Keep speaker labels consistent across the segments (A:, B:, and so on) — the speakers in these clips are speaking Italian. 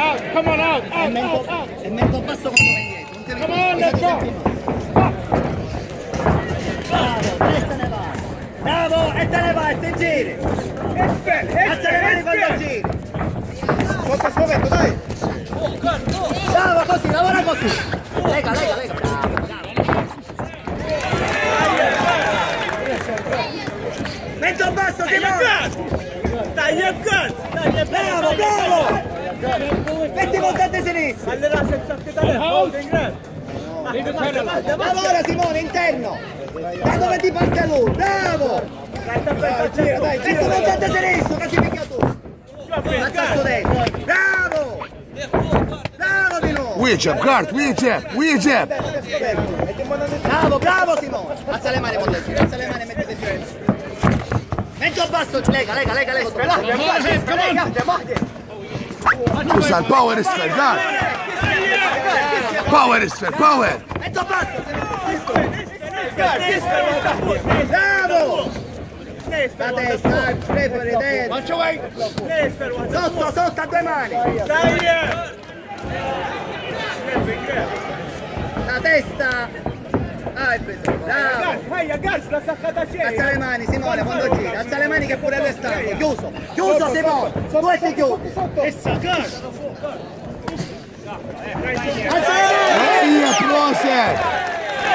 A: out, come on, out,
B: E
A: out,
B: mento,
A: out, out.
B: e mento basso quando vai indietro. Non ti
A: Come on, let's go.
B: Bravo, e te ne vai. Bravo, e te ne vai, e ti giri. Alza le mani quando giri.
C: Sotto spavento, dai!
B: Bravo, così, lavora così. Lega, lega, lega. Bravo, bravo. Mento basso, Simone.
D: Dai, è! Dai, è
B: Bravo, bravo.
D: Allora senza hold in
A: pedal.
B: Lavora Simone, interno. Da dove ti parte lui, bravo.
C: Dai!
B: montante sinistro, tu. Azzazzo dentro. Bravo. Bravo di nuovo.
E: Wieġeb, Gart, wieġeb, wieġeb!
B: Bravo, bravo Simone! Alza le mani gira, alza le mani e mettete giù. Mento basso, lega, lega, lega, lega.
A: Come on.
E: Usa l-power isfer, Gart! Power isfer, power!
B: Mento basso, Bravo! La testa, eh, preferi dentro.
A: Away.
B: Sotto, sotto a due mani. La testa. Ah, è. Bravo.
D: Vai,
B: Alza le mani Simone quando gira, alza le mani che pure lui è stanco, chiuso, chiuso Simone, tu e ti chiudi. Alza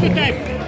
A: back to back.